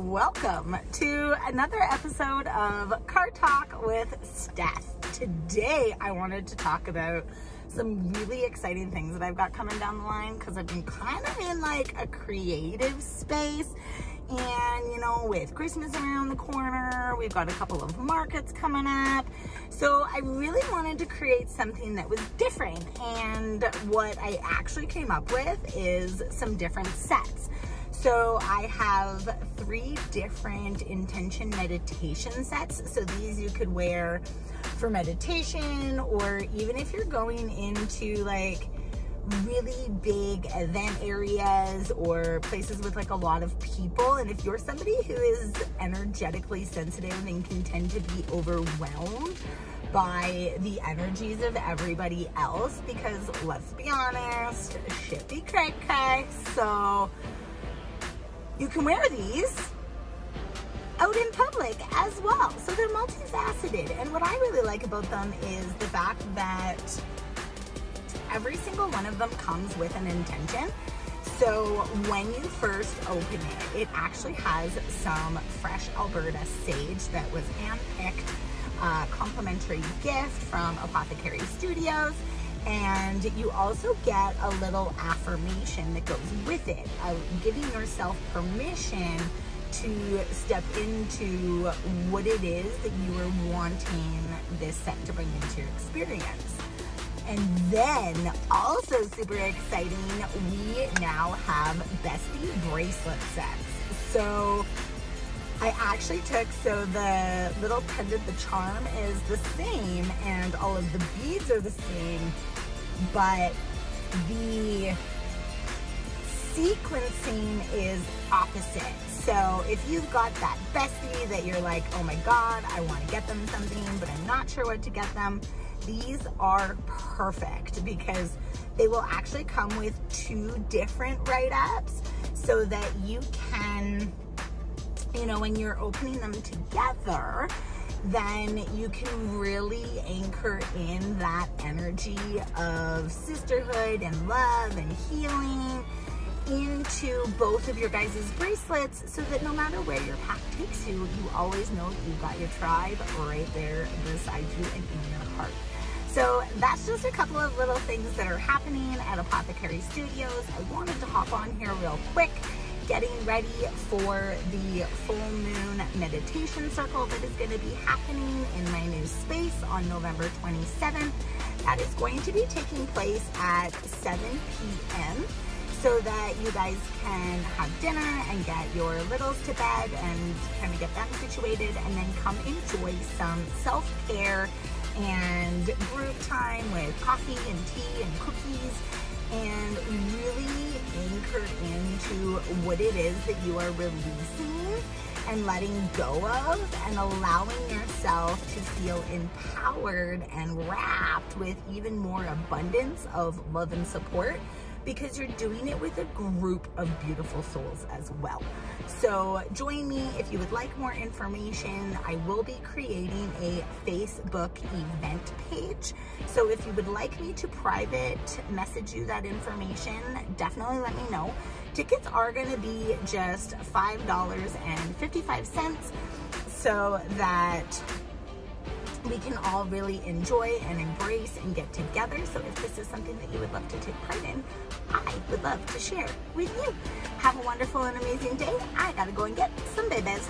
welcome to another episode of Car Talk with Stef. Today, I wanted to talk about some really exciting things that I've got coming down the line because I've been kind of in like a creative space. And you know, with Christmas around the corner, we've got a couple of markets coming up. So I really wanted to create something that was different. And what I actually came up with is some different sets. So I have three different intention meditation sets. So these you could wear for meditation or even if you're going into like really big event areas or places with like a lot of people. And if you're somebody who is energetically sensitive and can tend to be overwhelmed by the energies of everybody else, because let's be honest, shit be cray cray. So you can wear these out in public as well. So they're multifaceted. And what I really like about them is the fact that every single one of them comes with an intention. So when you first open it, it actually has some fresh Alberta sage that was handpicked, uh, complimentary gift from Apothecary Studios and you also get a little affirmation that goes with it, uh, giving yourself permission to step into what it is that you are wanting this set to bring into your experience. And then, also super exciting, we now have Bestie bracelet sets. So I actually took, so the little pendant, the charm is the same and all of the beads are the same, but the sequencing is opposite. So if you've got that bestie that you're like, oh my God, I wanna get them something, but I'm not sure what to get them, these are perfect because they will actually come with two different write-ups so that you can you know, when you're opening them together, then you can really anchor in that energy of sisterhood and love and healing into both of your guys' bracelets so that no matter where your path takes you, you always know that you've got your tribe right there beside you and in your heart. So that's just a couple of little things that are happening at Apothecary Studios. I wanted to hop on here real quick getting ready for the full moon meditation circle that is going to be happening in my new space on November 27th. That is going to be taking place at 7 p.m. so that you guys can have dinner and get your littles to bed and kind of get them situated and then come enjoy some self-care and group time with coffee and tea and cookies and what it is that you are releasing and letting go of and allowing yourself to feel empowered and wrapped with even more abundance of love and support because you're doing it with a group of beautiful souls as well. So join me if you would like more information. I will be creating a Facebook event page. So if you would like me to private message you that information, definitely let me know. Tickets are gonna be just $5.55 so that we can all really enjoy and embrace and get together. So if this is something that you would love to take part in, I would love to share with you. Have a wonderful and amazing day. I gotta go and get some babies.